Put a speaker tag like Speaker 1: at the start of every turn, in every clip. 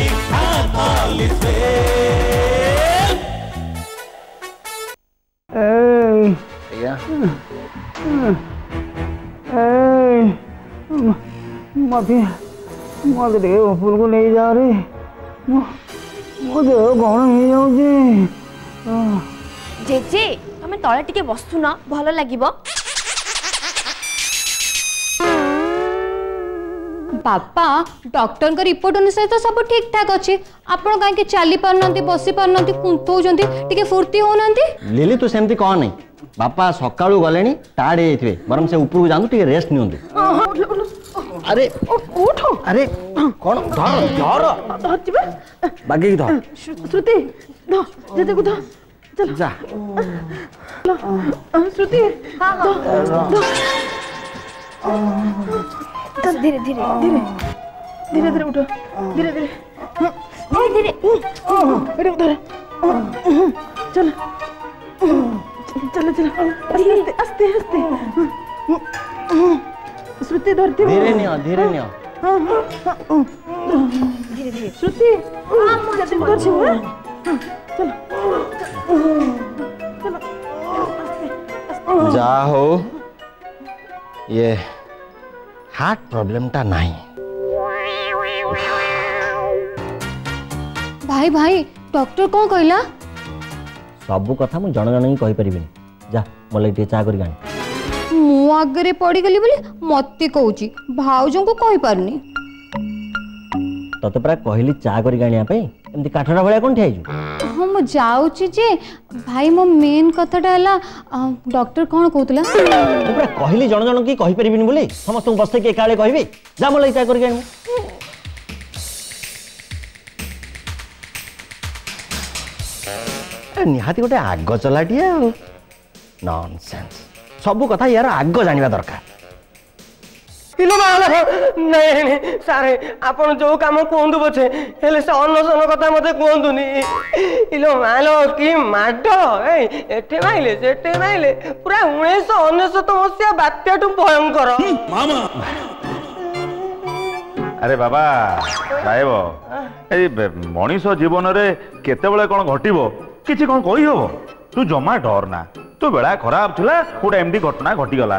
Speaker 1: लिखा
Speaker 2: काल से भैया माफी माँ दे ऊपर को नहीं जा रही ମୋ ଦେହ କ'ଣ ହେଇଯାଉଛି
Speaker 3: ଜେଜେ ତମେ ତଳେ ଟିକେ ବସୁନ ଭଲ ଲାଗିବ
Speaker 4: ବାପା ଡକ୍ଟରଙ୍କ ରିପୋର୍ଟ ଅନୁସାରେ ତ ସବୁ ଠିକ୍ ଠାକ୍ ଅଛି ଆପଣ କାହିଁକି ଚାଲି ପାରୁନାହାନ୍ତି ବସି ପାରୁନାହାନ୍ତି କୁନ୍ଥଉଛନ୍ତି ଟିକେ ଫୁର୍ତ୍ତି ହଉନାହାନ୍ତି
Speaker 1: ଲିଲି ତୁ ସେମିତି କହ ନାହିଁ ବାପା ସକାଳୁ ଗଲେଣି ଟାୟାର୍ଡ ହେଇଯାଇଥିବେ ବରଂ ସେ ଉପରକୁ ଯାଆନ୍ତୁ ଟିକେ ରେଷ୍ଟ ନିଅନ୍ତୁ ଆରେ
Speaker 2: ଉଠ
Speaker 1: ଆରେ କ'ଣ ଧର ଧର
Speaker 2: ଧରିବା
Speaker 1: ବାଗେଇକି ଧର
Speaker 2: ଶ୍ରୁତି ଯେତେକୁ ଧର जा
Speaker 1: श्रुति
Speaker 2: हाँ
Speaker 3: हाँ तो
Speaker 2: धीरे धीरे धीरे धीरे धीरे उठो
Speaker 3: धीरे धीरे
Speaker 2: धीरे धीरे अरे उधर चल चलो चलो आस्ते आस्ते आस्ते
Speaker 1: श्रुति धीरे नहीं धीरे
Speaker 2: नहीं आओ धीरे हाँ,
Speaker 1: हाँ, हाँ। धीरे श्रुति तुम कर
Speaker 4: छो चलो चलो जा हो
Speaker 1: ये yeah. হার্ট প্রবলেমটা নাই ভাই ভাই ডক্টর কোন কইলা সবু কথা মু জন
Speaker 4: জন কই পারিবিনি যা মলে টিকে চা করি
Speaker 1: গানি মু আগরে পড়ি গলি বলি মতে কউচি ভাউজঙ্কু কই পারনি ততে প্রায় কহিলি চা করি গানিয়া পাই এমতি কাঠরা ভলিয়া কোন ঠাইজু
Speaker 4: ହଁ ମୁଁ ଯାଉଛି ଯେ ଭାଇ ମୋ ମେନ୍ କଥାଟା ହେଲା ଡକ୍ଟର କ'ଣ କହୁଥିଲା
Speaker 1: ମୁଁ ପୁରା କହିଲି ଜଣ ଜଣ କି କହିପାରିବିନି ବୋଲି ସମସ୍ତଙ୍କୁ ବସିକି ଏକାବେଳେ କହିବି ଯା ମୋ ଲାଗି କରିକି ଆଣିବୁ ନିହାତି ଗୋଟେ ଆଗ ଚଲାଟିଏ ସବୁ କଥା ଏହାର ଆଗ ଜାଣିବା ଦରକାର
Speaker 5: ପିଲାମାନେ ନାଇଁ ନାଇଁ ସାରେ ଆପଣ ଯୋଉ କାମ କୁହନ୍ତୁ ପଛେ ହେଲେ ସେ ଅନଶନ କଥା ମତେ କୁହନ୍ତୁନି ଇଲୋ ମାଲୋ କି ମାଡ଼ ଏଇ ଏଠି ମାଇଲେ ସେଠି ମାଇଲେ ପୁରା ଉଣେଇଶହ ଅନେଶତ ମସିହା ବାତ୍ୟାଠୁ ଭୟଙ୍କର
Speaker 6: ଆରେ ବାବା ସାହେବ ଏଇ ମଣିଷ ଜୀବନରେ କେତେବେଳେ କ'ଣ ଘଟିବ କିଛି କ'ଣ କହିହବ ତୁ ଜମା ଡର ନା ତୁ ବେଳା ଖରାପ ଥିଲା ଗୋଟେ ଏମିତି ଘଟଣା ଘଟିଗଲା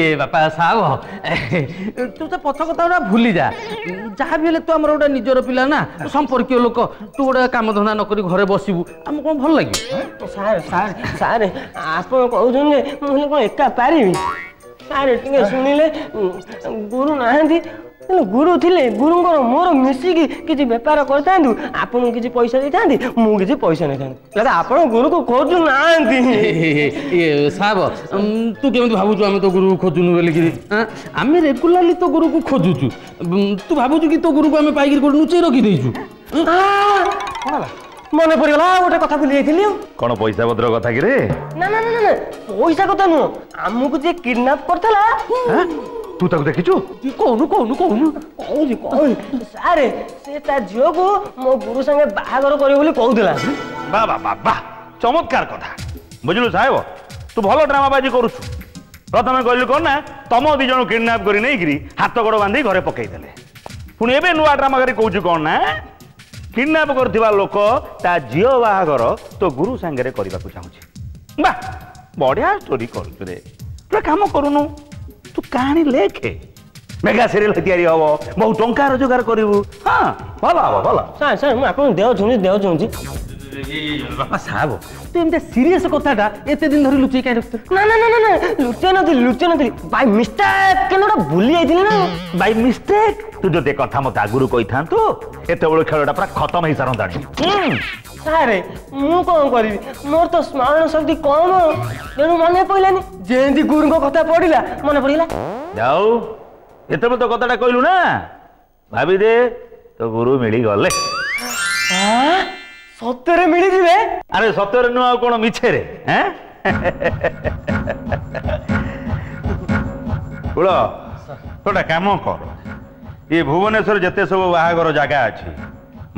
Speaker 7: ଏ ବାପା ସାହ ତୁ ତ ପଛ କଥା ଗୁଡ଼ା ଭୁଲି ଯା ଯାହା ବି ହେଲେ ତୁ ଆମର ଗୋଟେ ନିଜର ପିଲା ନା ସମ୍ପର୍କୀୟ ଲୋକ ତୁ ଗୋଟେ କାମଧନ୍ଦା ନକରି ଘରେ ବସିବୁ ଆମକୁ କ'ଣ ଭଲ ଲାଗିବ
Speaker 5: ସାର୍ ସାର୍ ସାର୍ ଆପଣ କହୁଛନ୍ତି ଯେ ମୁଁ ହେଲେ କ'ଣ ଏକା ପାରିବି ସାର୍ ଟିକେ ଶୁଣିଲେ ଗୁରୁ ନାହାନ୍ତି ତେଣୁ ଗୁରୁ ଥିଲେ ଗୁରୁଙ୍କର ମୋର ମିଶିକି କିଛି ବେପାର କରିଥାନ୍ତୁ ଆପଣଙ୍କୁ କିଛି ପଇସା ଦେଇଥାନ୍ତି ମୁଁ କିଛି ପଇସା ନେଇଥାନ୍ତି ଦାଦା ଆପଣ ଗୁରୁକୁ ଖୋଜୁ ନାହାନ୍ତି
Speaker 7: ଇଏ ସାବ ତୁ କେମିତି ଭାବୁଛୁ ଆମେ ତୋ ଗୁରୁକୁ ଖୋଜୁନୁ ବୋଲିକିରି ଆମେ ରେଗୁଲାରଲି ତୋ ଗୁରୁକୁ ଖୋଜୁଛୁ ତୁ ଭାବୁଛୁ କି ତୋ ଗୁରୁକୁ ଆମେ ପାଇକିରି କୋଉଠି ଲୁଚେଇ ରଖିଦେଇଛୁ
Speaker 5: ମନେ ପଡ଼ିଗଲା ଗୋଟେ পড়িগলা গোটে কথা
Speaker 6: କଣ ପଇସା ପତ୍ର କଥା କିରେ
Speaker 5: ନା ନା ନା না না না না পয়সা কথা নুহ আমুকু
Speaker 6: যে তু তাকে দেখিছু
Speaker 7: কৌনু কৌনু কৌনু
Speaker 5: কৌনি কৌনি ସାର ସେ ତା ଝିଅକୁ ମୋ ଗୁରୁ ସାଙ୍ଗେ ବାହାଘର କରିବ ବୋଲି କହୁଥିଲା
Speaker 6: ବା ବା ବା ବା ଚମତ୍କାର କଥା ବୁଝିଲୁ ସାହେବ ତୁ ଭଲ ଡ୍ରାମାବାଜି କରୁଛୁ ପ୍ରଥମେ କହିଲୁ କ'ଣ ନା ତମ ଦୁଇ ଜଣଙ୍କୁ କିଡ଼ନାପ୍ କରି ନେଇକିରି ହାତ ଗୋଡ଼ ବାନ୍ଧି ଘରେ ପକାଇଦେଲେ ପୁଣି ଏବେ ନୂଆ ଡ୍ରାମା କରି କହୁଛୁ କ'ଣ ନା କିଡ଼ନାପ୍ କରିଥିବା ଲୋକ ତା ଝିଅ ବାହାଘର ତୋ ଗୁରୁ ସାଙ୍ଗରେ କରିବାକୁ ଚାହୁଁଛି ବା ବଢ଼ିଆ ଷ୍ଟୋରି କରୁଛୁ ରେ ତୁ କାମ କରୁନୁ তু କାହାଣୀ ଲେଖେ ମେଗା ସିରିଏଲ୍ ତିଆରି ହବ ବହୁ ଟଙ୍କା ରୋଜଗାର କରିବୁ ହଁ ଭଲ ହବ ଭଲ
Speaker 5: ସାର୍ ସାର୍ ମୁଁ ଆପଣଙ୍କୁ ଦେହ ଶୁଣୁଛି ଦେହ ଶୁଣୁଛି
Speaker 7: ବାପା ସାହେବ ତୁ ଏମିତି ସିରିୟସ୍ କଥାଟା ଏତେ ଦିନ ଧରି ଲୁଚେଇ କାହିଁ ରଖିଛୁ
Speaker 5: ନା ନା ନା ନା ଲୁଚେଇ ନଥିଲି ଲୁଚେଇ ନଥିଲି ବାଇ ମିଷ୍ଟେକ୍ କେନ ଗୋଟେ ଭୁଲି ଯାଇଥିଲି ନା
Speaker 6: ବାଇ ମିଷ୍ଟେକ୍ ତୁ ଯଦି କଥା ମୋତେ ଆଗରୁ କହିଥାନ୍ତୁ ଏତେବେଳେ ଖେଳଟା ପୁରା ଖତମ ହେଇସାରନ୍ତାଣି
Speaker 5: ସାରେ ମୁଁ କ'ଣ କରିବି ମୋର ତ ସ୍ମରଣ ଶକ୍ତି କମ ତେଣୁ ମନେ ପଡ଼ିଲାନି ଯେମିତି ଗୁରୁଙ୍କ କଥା ପଡ଼ିଲା ମନେ ପଡ଼ିଲା
Speaker 6: ଯାଉ ଏତେବେଳେ ତୋ କଥାଟା କହିଲୁ ନା ଭାବିଦେ ତୋ ଗୁରୁ ମିଳିଗଲେ
Speaker 5: ସତ୍ୟରେ ମିଳିଯିବେ
Speaker 6: ଆରେ ସତ୍ୟରେ ନୁହଁ ଆଉ କ'ଣ ମିଛେରେ କୁଳ ଗୋଟା କାମ କର ଏ ଭୁବନେଶ୍ୱର ଯେତେ ସବୁ ବାହାଘର ଜାଗା ଅଛି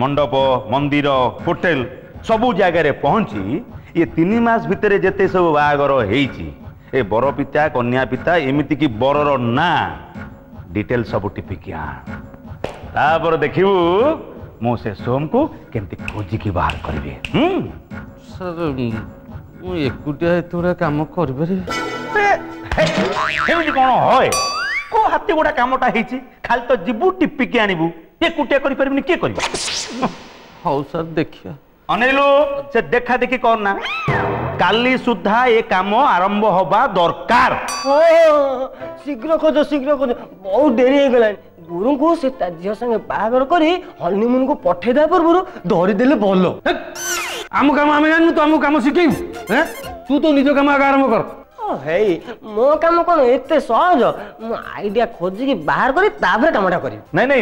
Speaker 6: ମଣ୍ଡପ ମନ୍ଦିର ହୋଟେଲ सबू जगार पहुँची ये तीन मस भेत सब बाहर हो बर पिता कन्या पिता एमती कि बरर
Speaker 7: ना डिटेल सब टिपिकिया देखू मु से
Speaker 6: सोम को केमती खोजिकी बाहर कर हाथी गुड़ा कमटा हो खाली तो जीव टिपिकी आनबू ये कुटिया
Speaker 7: कर हाउ सर
Speaker 6: देखिया अनेलु से देखा देखी कर ना কালি সুদ্ধা এ কাম আরম্ভ হবা
Speaker 5: দরকার ও শীঘ্র খোঁজ শীঘ্র খোঁজ বহু ডেরি হয়ে গেলেন গুরুঙ্কু সে তা ঝিও সঙ্গে বাহাগর করে হনিমুনকু পঠাই দেওয়া
Speaker 7: পূর্বরু ধরি দেলে ভাল আম কাম আমি জানি তো আম কাম শিখেইব হ্যাঁ তু তো নিজ
Speaker 5: কাম আগে আরম্ভ কর হেই মো কাম কোন এতে সহজ মু আইডিয়া খোঁজিকি বাহার করি
Speaker 6: তারপরে কামটা করি নাই নাই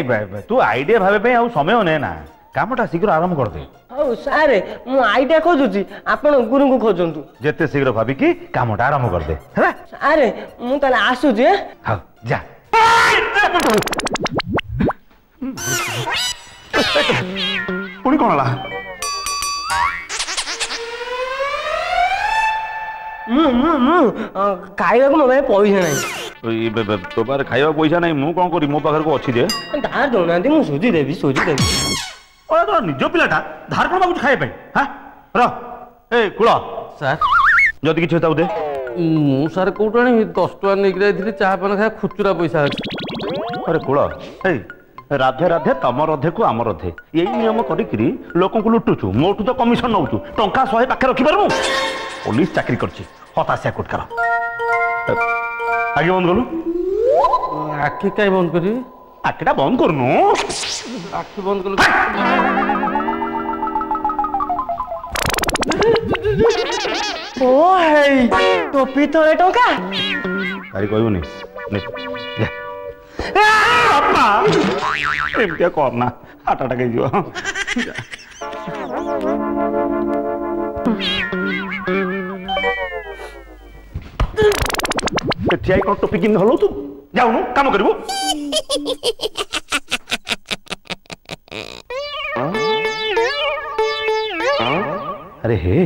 Speaker 6: তু আইডিয়া ভাবে পাই আউ সময় নে না কামটা শীঘ্র আরম্ভ
Speaker 5: করদে ও স্যার মু আইডিয়া খোঁজুছি আপন গুরুঙ্কু
Speaker 6: খোঁজন্তু যেতে শীঘ্র কি কামটা আরম্ভ করদে
Speaker 5: হ্যাঁ স্যার মু আসু যে
Speaker 6: হ্যাঁ যা ପୁଣି କ'ଣ ହେଲା
Speaker 5: ମୁଁ ମୁଁ ମୁଁ ଖାଇବାକୁ ମୋ পয়সা ପଇସା ନାହିଁ
Speaker 6: খাইবা পয়সা ଖାଇବା ପଇସା ନାହିଁ ମୁଁ କ'ଣ କରିବି ମୋ অছি ଅଛି ଯେ
Speaker 5: ତା ଦେଉନାହାନ୍ତି ମୁଁ সুজি দেবি সুজি দেবি
Speaker 6: ଓ ତୋର ନିଜ ପିଲାଟା ଧାର କ'ଣ ମାଗୁଛୁ ଖାଇବା ପାଇଁ ହଁ ରହ ଏ କୁଳ
Speaker 7: ସାର୍
Speaker 6: ଯଦି କିଛି ତାକୁ ଦେ
Speaker 7: ମୁଁ ସାର୍ କେଉଁଠୁ ଆଣି ଦଶ ଟଙ୍କା ନେଇକି ଯାଇଥିଲି ଚାହା ପାନ ଖାଇବା ଖୁଚୁରା ପଇସା ଅଛି
Speaker 6: ଆରେ କୁଳ ହେ ରାଧେ ରାଧେ ତମ ରଧେକୁ ଆମ ରଧେ ଏଇ ନିୟମ କରିକିରି ଲୋକଙ୍କୁ ଲୁଟୁଛୁ ମୋଠୁ ତ କମିଶନ ନେଉଛୁ ଟଙ୍କା ଶହେ ପାଖରେ ରଖିପାରିବୁ ପୋଲିସ ଚାକିରି କରିଛି ହତାଶିଆ କୁଟକାର ଆଜ୍ଞା ବନ୍ଦ କଲୁ
Speaker 7: ଆଖି କାଇଁ ବନ୍ଦ କରିବି
Speaker 6: ଆଖିଟା ବନ୍ଦ କରୁନୁ Gitu. Oh hey, topi toilet Oke. Tadi kau juga ya. nih, gitu. Topi gimna halo tuh? Yaunu, kamu keribu. ହେ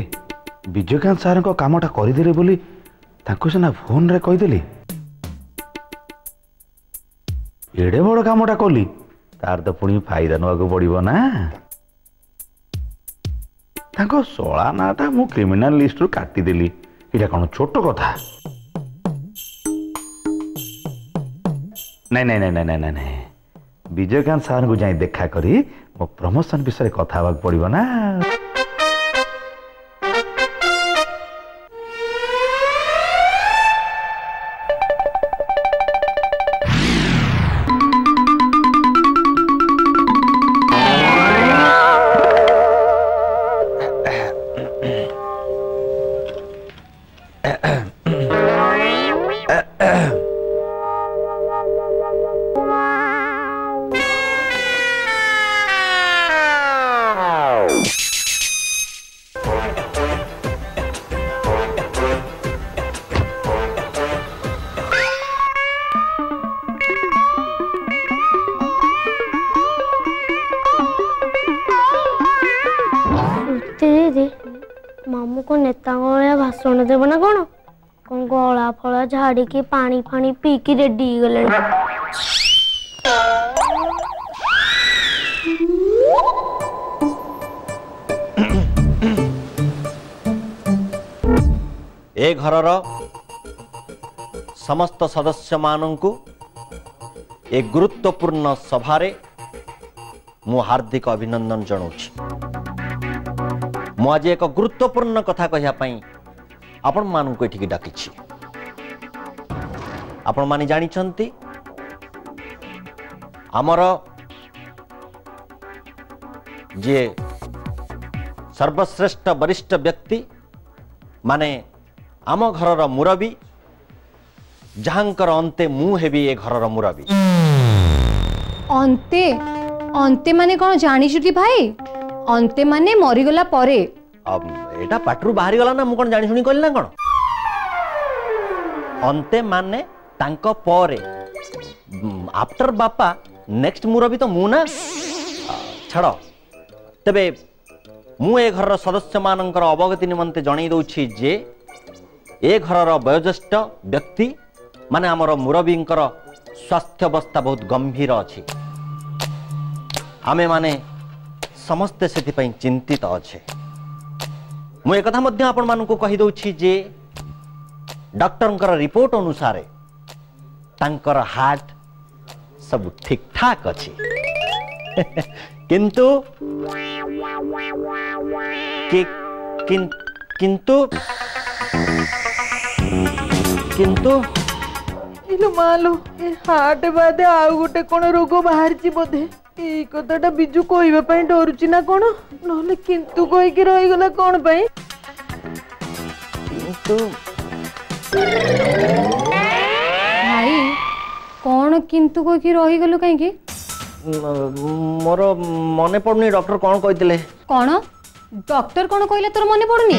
Speaker 6: ବିଜୟକାନ୍ତ ସାର୍ଙ୍କ କାମଟା କରିଦେଲେ ବୋଲି ତାଙ୍କୁ ସିନା ଫୋନ୍ରେ କହିଦେଲି ଏଡ଼େ ବଡ଼ କାମଟା କଲି ତାର ତ ପୁଣି ଫାଇଦା ନେବାକୁ ପଡ଼ିବ ନା ତାଙ୍କ ଶଳା ନାଁଟା ମୁଁ କ୍ରିମିନାଲ ଲିଷ୍ଟରୁ କାଟିଦେଲି ଏଇଟା କ'ଣ ଛୋଟ କଥା ନାଇଁ ନାଇଁ ନାଇଁ ନାଇଁ ନାଇଁ ନାଇଁ ନାଇଁ ବିଜୟକାନ୍ତ ସାର୍ଙ୍କୁ ଯାଇ ଦେଖା କରି ମୋ ପ୍ରମୋସନ୍ ବିଷୟରେ କଥା ହେବାକୁ ପଡ଼ିବ ନା
Speaker 3: गाड़ी के पानी पानी पी के रेडी गल
Speaker 1: ए घर समस्त सदस्य मानू ए गुरुत्वपूर्ण सभार मु हार्दिक अभिनंदन जनाऊँ मुझे एक गुरुत्वपूर्ण कथा कहवाई आपण मानक ये डाकी ଆପଣମାନେ ଜାଣିଛନ୍ତି ଆମର ଯିଏ ସର୍ବଶ୍ରେଷ୍ଠ ବରିଷ୍ଠ ବ୍ୟକ୍ତି ମାନେ ଆମ ଘରର ମୁରବୀ ଯାହାଙ୍କର ଅନ୍ତେ ମୁଁ ହେବି ଏ ଘରର ମୁରବୀ
Speaker 4: ଅନ୍ତେ ଅନ୍ତେ ମାନେ କ'ଣ ଜାଣିଛୁ କି ଭାଇ ଅନ୍ତେ ମାନେ ମରିଗଲା ପରେ
Speaker 1: ଏଇଟା ପାଟିରୁ ବାହାରିଗଲା ନା ମୁଁ କ'ଣ ଜାଣିଶୁଣି କହିଲି ନା କ'ଣ ଅନ୍ତେ ମାନେ ତାଙ୍କ ପରେ ଆଫ୍ଟର ବାପା ନେକ୍ସଟ ମୁରବି ତ ମୁଁ ନା ଛାଡ଼ ତେବେ ମୁଁ ଏ ଘରର ସଦସ୍ୟମାନଙ୍କର ଅବଗତି ନିମନ୍ତେ ଜଣାଇ ଦେଉଛି ଯେ ଏ ଘରର ବୟୋଜ୍ୟେଷ୍ଠ ବ୍ୟକ୍ତି ମାନେ ଆମର ମୁରବୀଙ୍କର ସ୍ୱାସ୍ଥ୍ୟବସ୍ଥା ବହୁତ ଗମ୍ଭୀର ଅଛି ଆମେମାନେ ସମସ୍ତେ ସେଥିପାଇଁ ଚିନ୍ତିତ ଅଛେ ମୁଁ ଏକଥା ମଧ୍ୟ ଆପଣମାନଙ୍କୁ କହିଦେଉଛି ଯେ ଡକ୍ଟରଙ୍କର ରିପୋର୍ଟ ଅନୁସାରେ तांकर हार्ट सब ठीक ठाक अच्छे किंतु कि, किं, किंतु
Speaker 8: किंतु इलो मालो हार्ट बादे आउ गोटे कोन रोग बाहर ची बदे ए कथाटा बिजु कोइबे पई डरुचि ना कोन नले किंतु कोइ के गला
Speaker 1: कोन
Speaker 4: पई किंतु କ'ଣ କିନ୍ତୁ କହିକି ରହିଗଲୁ କାହିଁକି
Speaker 1: ମୋର ମନେ ପଡ଼ୁନି ଡକ୍ଟର କ'ଣ କହିଥିଲେ
Speaker 4: କ'ଣ ଡକ୍ଟର କ'ଣ କହିଲେ ତୋର ମନେ ପଡ଼ୁନି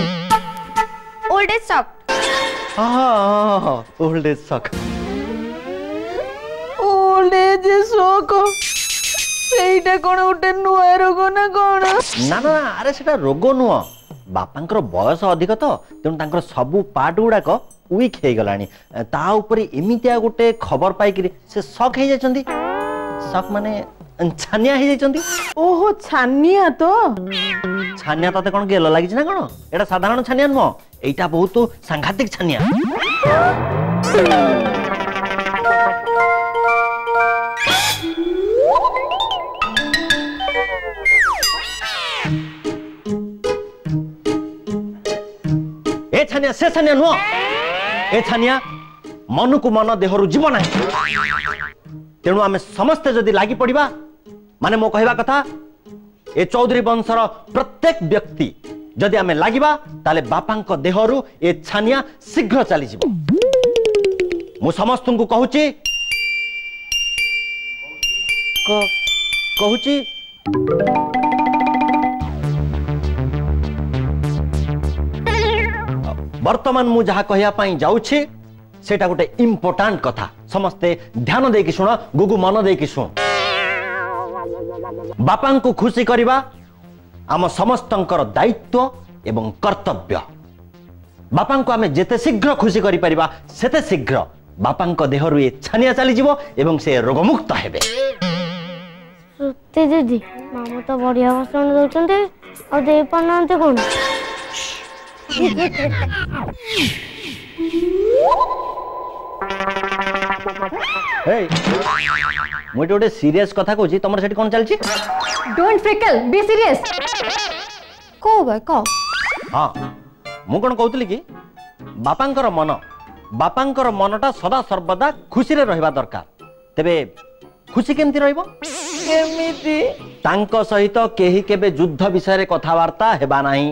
Speaker 1: ସେଟା ରୋଗ ନୁହଁ ବାପାଙ୍କର ବୟସ ଅଧିକ ତ ତେଣୁ ତାଙ୍କର ସବୁ ପାର୍ଟ ଗୁଡାକ ୱିକ୍ ହେଇଗଲାଣି ତା ଉପରେ ଏମିତିଆ ଗୋଟେ ଖବର ପାଇକିରି ସେ ସକ୍ ହେଇଯାଇଛନ୍ତି ସକ୍ ମାନେ ଛାନିଆ ହେଇଯାଇଛନ୍ତି
Speaker 8: ଓହୋ ଛାନିଆ ତ
Speaker 1: ଛାନିଆ ତତେ କ'ଣ ଗେଲ ଲାଗିଛି ନା କ'ଣ ଏଇଟା ସାଧାରଣ ଛାନିଆ ନୁହଁ ଏଇଟା ବହୁତ ସାଂଘାତିକ ଛାନିଆ ए छानिया से छानिया नुह ए छानिया मन को मन देहर जीव ना तेणु आम समस्ते जदि लग पड़ा मान मो कह कथा ए चौधरी वंशर प्रत्येक व्यक्ति जदि आम लगवा ताले बापा देहर ए छानिया शीघ्र चलीज मु समस्त को कहूँ कहूँ বর্তমান মু যা কহিয়া যাচ্ছি সেটা গোটে ইম্পর্টাট কথা সমস্তে ধ্যান দিয়ে শুণ গুগু মন দিয়ে শুণ বাপা খুশি করা আম সমস্তঙ্কর দায়িত্ব এবং কর্তব্য বাপা আমি যেতে শীঘ্র খুশি করে পারা সেতে শীঘ্র বাপা দেহর এ ছানিয়া চালিযিব এবং সে রোগমুক্ত
Speaker 3: হবে দিদি মামা তো বড়িয়া ভাষণ দৌঁচ আর দেই পারুনাহান্তি
Speaker 1: কোন Hey, ମୁଁ ଗୋଟେ ସିରିୟସ୍ କଥା କହୁଛି ତମର ସେଠି କ'ଣ ଚାଲିଛି
Speaker 4: ଡୋଣ୍ଟ ଫ୍ରିକଲ୍ ବି ସିରିୟସ୍ କୋ ବା କୋ
Speaker 1: ହଁ ମୁଁ କ'ଣ କହୁଥିଲି କି ବାପାଙ୍କର ମନ ବାପାଙ୍କର ମନଟା ସଦା ସର୍ବଦା ଖୁସିରେ ରହିବା ଦରକାର ତେବେ ଖୁସି କେମିତି ରହିବ
Speaker 8: କେମିତି
Speaker 1: ତାଙ୍କ ସହିତ କେହି କେବେ ଯୁଦ୍ଧ ବିଷୟରେ କଥାବାର୍ତ୍ତା ହେବା ନାହିଁ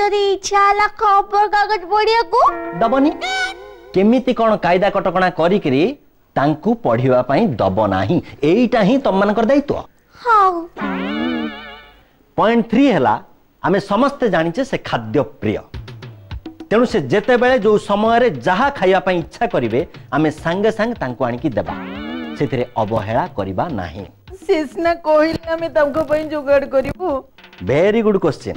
Speaker 1: যদি ইচ্ছা হলা খবর কাগজ পড়িয়াকু দবনি কেমিতি
Speaker 8: কোন কায়দা কটকণা করিকি তাঙ্কু পড়িবা পাই দব
Speaker 1: নাহি এইটা হি তোমানকর দায়িত্ব হাউ পয়েন্ট 3 হেলা আমি সমস্তে জানিছে সে খাদ্য প্রিয় তেণু সে যেতবে যে সময়ের যা খাইবা পাই ইচ্ছা করিবে আমি সাঙ্গে
Speaker 3: সাঙ্গে তাঙ্কু আনিকি দেবা সেতিরে অবহেলা করিবা
Speaker 1: নাহি শেষ না কহিলে আমি তাঙ্কু পাই যোগাড় করিবু ভেরি গুড কোশ্চেন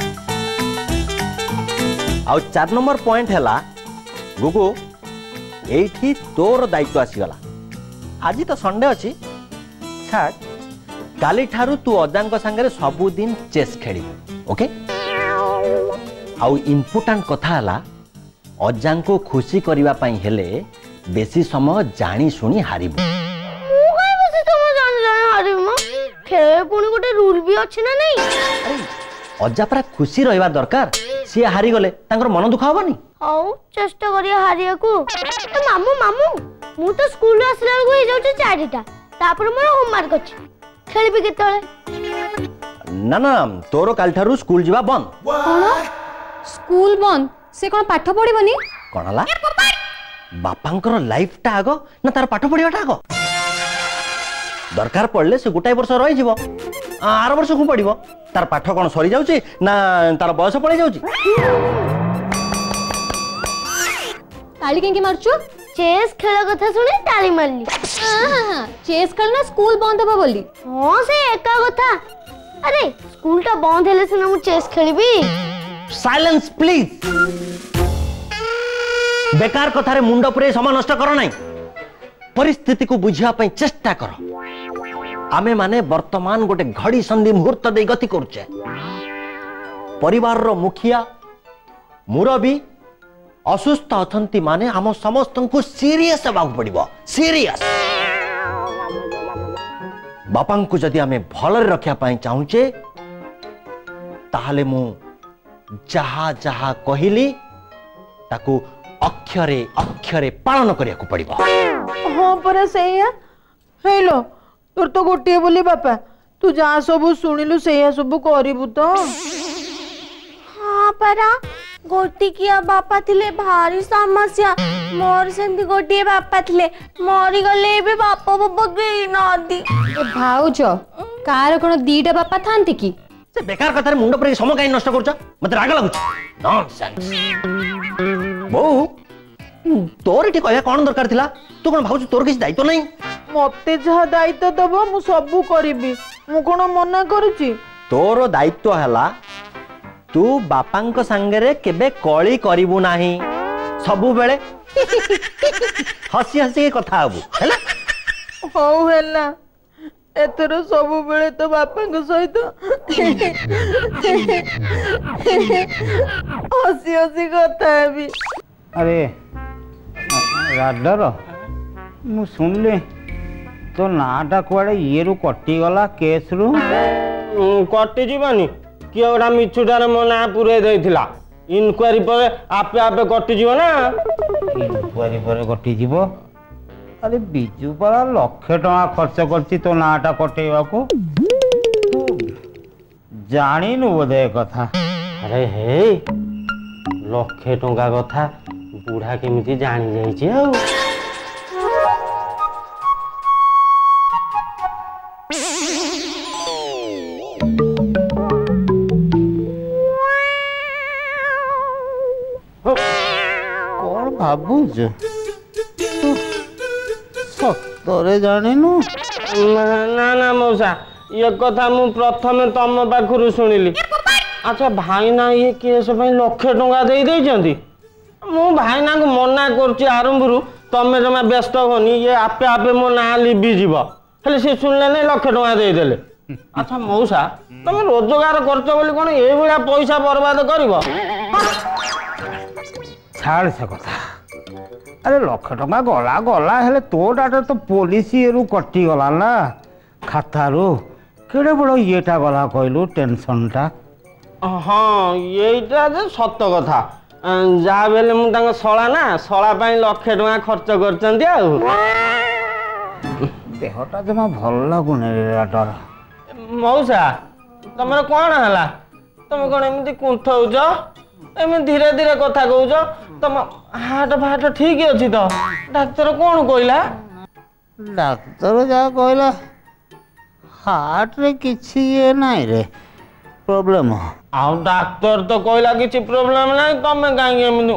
Speaker 1: ଆଉ ଚାରି ନମ୍ବର ପଏଣ୍ଟ ହେଲା ଗୁଗୁ ଏଇଠି ତୋର ଦାୟିତ୍ୱ ଆସିଗଲା ଆଜି ତ ସଣ୍ଡେ ଅଛି ଛାଡ଼ କାଲିଠାରୁ ତୁ ଅଜାଙ୍କ ସାଙ୍ଗରେ ସବୁଦିନ ଚେସ୍ ଖେଳିବୁ ଓକେ ଆଉ ଇମ୍ପୋର୍ଟାଣ୍ଟ କଥା ହେଲା ଅଜାଙ୍କୁ ଖୁସି କରିବା ପାଇଁ ହେଲେ ବେଶୀ ସମୟ ଜାଣି ଶୁଣି ହାରିବୁ
Speaker 3: ପୁଣି ଗୋଟେ ରୁଲ୍ ବି ଅଛି ନା ନାଇଁ
Speaker 1: ଅଜା ପୁରା ଖୁସି ରହିବା ଦରକାର ସିଏ ହାରିଗଲେ ତାଙ୍କର ମନ ଦୁଃଖ ହବନି
Speaker 3: ହଉ ଚେଷ୍ଟା କରିବା ହାରିବାକୁ ମାମୁ ମାମୁ ମୁଁ ତ ସ୍କୁଲରୁ ଆସିଲା ବେଳକୁ ହେଇଯାଉଛି ଚାରିଟା ତାପରେ ମୋର ହୋମୱାର୍କ ଅଛି ଖେଳିବି କେତେବେଳେ
Speaker 1: ନା ନା ତୋର କାଲିଠାରୁ ସ୍କୁଲ ଯିବା ବନ୍ଦ
Speaker 4: କ'ଣ ସ୍କୁଲ ବନ୍ଦ ସେ କ'ଣ ପାଠ ପଢ଼ିବନି
Speaker 1: କ'ଣ ହେଲା ବାପାଙ୍କର ଲାଇଫଟା ଆଗ ନା ତାର ପାଠ ପଢ଼ିବାଟା ଆଗ ଦରକାର ପଡ଼ିଲେ ସେ ଗୋଟାଏ ବର୍ଷ ରହିଯିବ ଆର ବର୍ଷ କ'ଣ ପଢ଼ିବ ତାର ପାଠ କ'ଣ ସରିଯାଉଛି ନା ତାର ବୟସ ପଳେଇ ଯାଉଛି
Speaker 4: ତାଳି କାହିଁକି ମାରୁଛୁ
Speaker 3: ଚେସ୍ ଖେଳ କଥା ଶୁଣି ତାଳି ମାରିଲି
Speaker 4: ଚେସ୍ ଖେଳ ନା ସ୍କୁଲ ବନ୍ଦ ହବ ବୋଲି
Speaker 3: ହଁ ସେ ଏକା କଥା ଆରେ ସ୍କୁଲଟା ବନ୍ଦ ହେଲେ ସିନା ମୁଁ ଚେସ୍ ଖେଳିବି
Speaker 1: ସାଇଲେନ୍ସ ପ୍ଲିଜ ବେକାର କଥାରେ ମୁଣ୍ଡ ପୁରେଇ ସମୟ ନଷ୍ଟ କର ନାହିଁ ପରିସ୍ଥିତିକୁ ବୁଝିବା ପାଇଁ ଚେଷ୍ଟା କର ଆମେ ମାନେ ବର୍ତ୍ତମାନ ଗୋଟେ ଘଡ଼ି ସନ୍ଧି ମୁହୂର୍ତ୍ତ ଦେଇ ଗତି କରୁଛେ ପରିବାରର ମୁଖିଆ ମୁରବୀ ଅସୁସ୍ଥ ଅଛନ୍ତି ମାନେ ଆମ ସମସ୍ତଙ୍କୁ ସିରିୟସ୍ ହେବାକୁ ପଡ଼ିବ ସିରିୟସ୍ ବାପାଙ୍କୁ ଯଦି ଆମେ ଭଲରେ ରଖିବା ପାଇଁ ଚାହୁଁଛେ ତାହେଲେ ମୁଁ ଯାହା ଯାହା କହିଲି ତାକୁ ଅକ୍ଷରେ ଅକ୍ଷରେ ପାଳନ କରିବାକୁ ପଡ଼ିବ
Speaker 8: ହଁ ପରା ସେଇଆ ହେଇଲୋ तोर तो
Speaker 3: गोटे बोली बापा तू जहा सब शुणिलु से सब कर गोटिकिया बापा थिले भारी समस्या मोर से गोटे
Speaker 4: बापा थिले मरीगले बाप नदी भाज कार कौन
Speaker 1: दीटा बापा था कि बेकार कथा मुंड पर समय कहीं नष्ट कर राग लगुच बो तोर एटी कहया कोन दरकार तू कोन भाउछु तोर किसी दायित्व नै
Speaker 8: मते जहा दायित्व दबो मु सबु करिबी मु मना करूची तोर
Speaker 1: दायित्व हला तू बापांक संगरे केबे कळी करिवु नाही बेले हसी हसी के कथा हबु हला
Speaker 8: हौ हला ଏଥର ସବୁବେଳେ ତ ବାପାଙ୍କ ସହିତ ହସି ହସି
Speaker 2: ରାଧାର ମୁଁ ଶୁଣିଲି ତୋ ନାଁଟା କୁଆଡ଼େ ଇଏରୁ କଟିଗଲା କେସ୍ରୁ
Speaker 9: କଟିଯିବନି କିଏ ଗୋଟା ମିଛୁଟାରେ ମୋ ନାଁ ପୁରେଇ ଦେଇଥିଲା ଇନକ୍ୱାରୀ ପରେ ଆପେ ଆପେ କଟିଯିବ ନା
Speaker 2: ଇନକ୍ୱାରୀ ପରେ କଟିଯିବ ଆରେ ବିଜୁ ପରା ଲକ୍ଷେ ଟଙ୍କା ଖର୍ଚ୍ଚ କରିଛି ତୋ ନାଁଟା କଟେଇବାକୁ ଜାଣିନୁ ବୋଧେ କଥା
Speaker 9: ଆରେ ହେ ଲକ୍ଷେ ଟଙ୍କା କଥା ବୁଢା କେମିତି ଜାଣିଯାଇଛି ଆଉ
Speaker 2: କଣ ଭାବୁଛୁ ସତରେ ଜାଣିନୁ
Speaker 9: ନା ନା ମଉସା ଏ କଥା ମୁଁ ପ୍ରଥମେ ତମ ପାଖରୁ ଶୁଣିଲି ଆଚ୍ଛା ଭାଇନା ଇଏ କେସ୍ ପାଇଁ ଲକ୍ଷେ ଟଙ୍କା ଦେଇ ଦେଇଛନ୍ତି ମୁଁ ଭାଇନାଙ୍କୁ ମନା କରୁଛି ଆରମ୍ଭରୁ ତମେ ଜମା ବ୍ୟସ୍ତ ହୁଅନି ଇଏ ଆପେ ଆପେ ମୋ ନାଁ ଲିଭିଯିବ ହେଲେ ସେ ଶୁଣିଲେ ନାହିଁ ଲକ୍ଷେ ଟଙ୍କା ଦେଇଦେଲେ ଆଚ୍ଛା ମଉସା ତମେ ରୋଜଗାର କରୁଛ ବୋଲି କ'ଣ ଏଇଭଳିଆ ପଇସା ବରବାଦ କରିବ
Speaker 2: ଛାଡ଼ ସେ କଥା ଆରେ ଲକ୍ଷେ ଟଙ୍କା ଗଲା ଗଲା ହେଲେ ତୋ ଡାଟା ତ ପୋଲିସ ଇଏରୁ କଟିଗଲା ନା ଖାତାରୁ କେଡ଼େ ବଡ଼ ଇଏଟା ଗଲା କହିଲୁ ଟେନସନଟା
Speaker 9: ହଁ ଏଇଟା ଯେ ସତ କଥା ଯାହା ବି ହେଲେ ମୁଁ ତାଙ୍କ ଶଳା ନା ଶଳା ପାଇଁ ଲକ୍ଷେ ଟଙ୍କା ଖର୍ଚ୍ଚ କରିଛନ୍ତି ଆଉ
Speaker 2: ଦେହଟା ଜମା ଭଲ ଲାଗୁନି ଡକ୍ଟର
Speaker 9: ମଉସା ତମର କ'ଣ ହେଲା ତମେ କ'ଣ ଏମିତି କୁନ୍ଥ ହଉଛ ଏମିତି ଧୀରେ ଧୀରେ କଥା କହୁଛ ତମ ହାର୍ଟ ଫାଟ ଠିକ ଅଛି ତ ଡାକ୍ତର କ'ଣ କହିଲା
Speaker 2: ଡାକ୍ତର ଯାହା କହିଲା ହାର୍ଟରେ କିଛି ଇଏ ନାହିଁ ରେ ପ୍ରୋବ୍ଲେମ୍
Speaker 9: ଆଉ ଡାକ୍ତର ତ କହିଲା କିଛି ପ୍ରୋବ୍ଲେମ୍ ନାହିଁ ତମେ କାହିଁକି ଏମିତି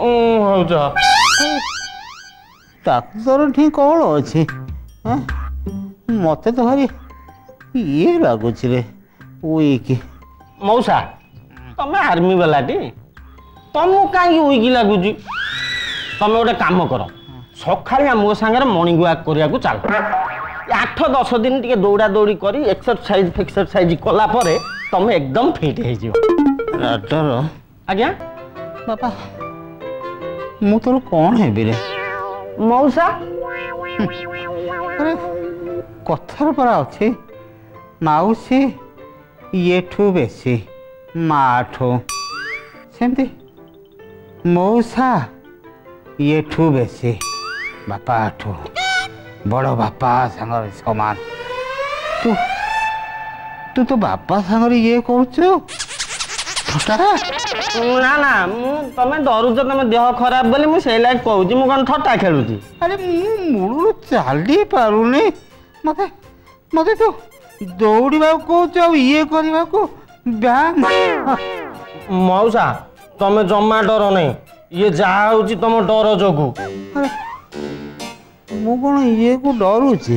Speaker 9: ହଉଛ
Speaker 2: ଡାକ୍ତର ଠି କ'ଣ ଅଛି ମତେ ତ ଭାରି ଇଏ ଲାଗୁଛି ରେ ୱିକ୍
Speaker 9: ମଉସା ତମେ ଆର୍ମି ବାଲାଟି ତମକୁ କାହିଁକି ୱିକ୍ ଲାଗୁଛି ତମେ ଗୋଟେ କାମ କର ସକାଳିଆ ମୋ ସାଙ୍ଗରେ ମର୍ଣ୍ଣିଂ ୱାକ୍ କରିବାକୁ ଚାଲ আঠ দশ দিন টিকে দৌড়া দৌড়ি করি এক্সরসাইজ ফেক্সরসাইজ কলা পরে তুমি একদম ফিট হয়ে
Speaker 2: যাব
Speaker 9: ডাক্তার
Speaker 2: আজ্ঞা বাপা মু তোর কোন হেবি
Speaker 9: রে
Speaker 2: মৌসা কথার পরা অছি মাউসি ইয়েঠু বেশি মাঠু সেমতি মৌসা ইয়েঠু বেশি বাপাঠু ବଡ଼ ବାପା ସାଙ୍ଗରେ ସମାନ ତୁ ତୁ ତୋ ବାପା ସାଙ୍ଗରେ ଇଏ କରୁଛୁ
Speaker 9: ନା ନା ମୁଁ ତମେ ଡରୁଛ ତମ ଦେହ ଖରାପ ବୋଲି ମୁଁ ସେଇ ଲାଗି କହୁଛି ମୁଁ କ'ଣ ଥଟା ଖେଳୁଛି
Speaker 2: ଆରେ ମୁଁ ମୂଳରୁ ଚାଲି ପାରୁନି ମତେ ମତେ ତୁ ଦୌଡ଼ିବାକୁ କହୁଛୁ ଆଉ ଇଏ କରିବାକୁ ବ୍ୟାୟାମ
Speaker 9: ମଉସା ତମେ ଜମା ଡର ନାହିଁ ଇଏ ଯାହା ହଉଛି ତମ ଡର ଯୋଗୁଁ
Speaker 2: ମୁଁ କ'ଣ ଇଏକୁ ଡରୁଛି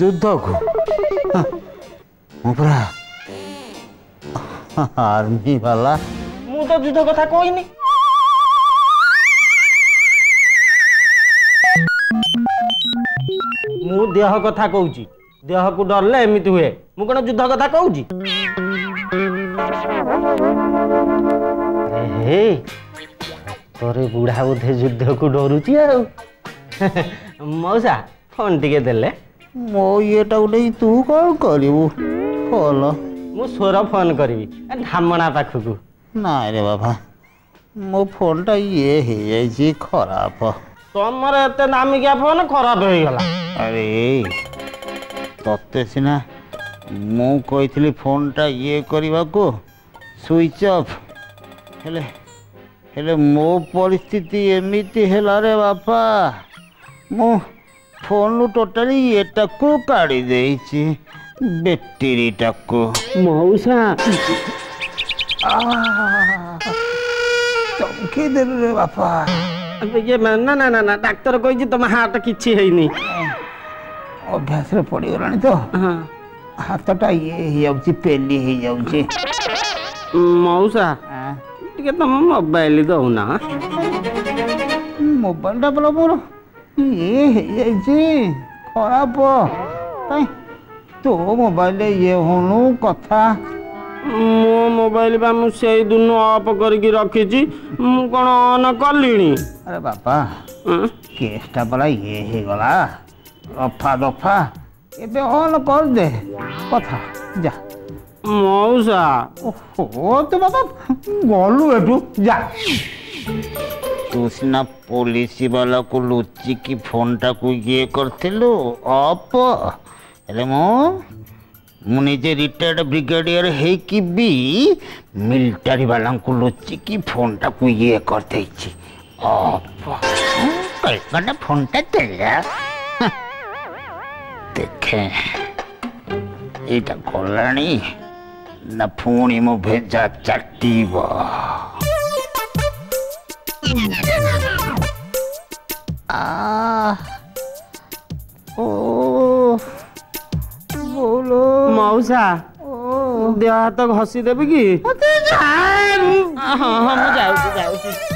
Speaker 2: ଯୁଦ୍ଧକୁ ମୁଁ ପୁରା ଆର୍ମି ବାଲା
Speaker 9: ମୁଁ ତ ଯୁଦ୍ଧ କଥା କହିନି ମୁଁ ଦେହ କଥା କହୁଛି ଦେହକୁ ଡରିଲେ ଏମିତି ହୁଏ ମୁଁ କ'ଣ ଯୁଦ୍ଧ କଥା କହୁଛି ବୁଢ଼ା ବୋଧେ ଯୁଦ୍ଧକୁ ଡରୁଛି ଆଉ ମଉସା ଫୋନ୍ ଟିକେ ଦେଲେ
Speaker 2: ମୋ ଇଏଟାକୁ ନେଇ ତୁ କ'ଣ କରିବୁ ଫୋନ୍
Speaker 9: ମୁଁ ସ୍ୱର ଫୋନ୍ କରିବି ଢାମଣା ପାଖକୁ
Speaker 2: ନାଇଁ ରେ ବାବା ମୋ ଫୋନ୍ଟା ଇଏ ହେଇଯାଇଛି ଖରାପ
Speaker 9: ତମର ଏତେ ଦାମିକିଆ ଫୋନ୍ ଖରାପ ହେଇଗଲା
Speaker 2: ଆରେ ତତେ ସିନା ମୁଁ କହିଥିଲି ଫୋନ୍ଟା ଇଏ କରିବାକୁ ସୁଇଚ୍ ଅଫ୍ ହେଲେ ହେଲେ ମୋ ପରିସ୍ଥିତି ଏମିତି ହେଲା ରେ ବାପା ମୁଁ ଫୋନରୁ ଟୋଟାଲି ଏଟାକୁ କାଢ଼ି ଦେଇଛି ବ୍ୟାଟେରୀଟାକୁ
Speaker 9: ମଉସା
Speaker 2: ଚମକି ଦେଲୁ ରେ ବାପା
Speaker 9: ନା ନା ନା ନା ଡାକ୍ତର କହିଛି ତମ ହାର୍ଟ କିଛି ହେଇନି
Speaker 2: ଅଭ୍ୟାସରେ ପଡ଼ିଗଲାଣି ତ ହାତଟା ଇଏ ହେଇଯାଉଛି ପେଲି ହେଇଯାଉଛି
Speaker 9: ମଉସା ଟିକେ ତମ ମୋବାଇଲ ଦଉନା
Speaker 2: ମୋବାଇଲଟା ବୋଲ ମୋର ये ये जी खराब तो मोबाइल ये होनु कथा
Speaker 9: ମୋ ମୋବାଇଲ ବା ମୁଁ ସେଇ ଦିନ ଅଫ୍ କରିକି ରଖିଛି ମୁଁ କ'ଣ ଅନ୍ କଲିଣି
Speaker 2: ଆରେ ବାପା କେସ୍ଟା ପରା ଇଏ ହେଇଗଲା ରଫା ଦଫା ଏବେ ଅନ୍ କରିଦେ କଥା ଯା
Speaker 9: ମଉସା
Speaker 2: ଓ ତୁ ବାପା ଗଲୁ ଏଠୁ ଯା చూసిన పోలీసు వాళ్ళకు లుచ్చికి ఫోన్టకు ఇయే కర్తెలు అప్ప ହେଲେମୋ ମୁଁ ନିଜେ ରିଟାୟାର୍ଡ଼ ବ୍ରିଗେଡ଼ିୟର ହେଇକି ବି ମିଲିଟାରୀ ବାଲାଙ୍କୁ ଲୁଚିକି ଫୋନ୍ଟାକୁ ଇଏ କରିଦେଇଛି କଳ୍ପନା ଫୋନ୍ଟା ଦେଲା ଦେଖେ ଏଇଟା ଗଲାଣି ନା ପୁଣି ମୋ ଭେଜା ଚାଟିବ ও বলো
Speaker 9: ମଉସା ଦେହ ହାତ ଘଷି ଦେବି କି ହଁ ହଁ ମୁଁ ଯାଉଛି ଯାଉଛି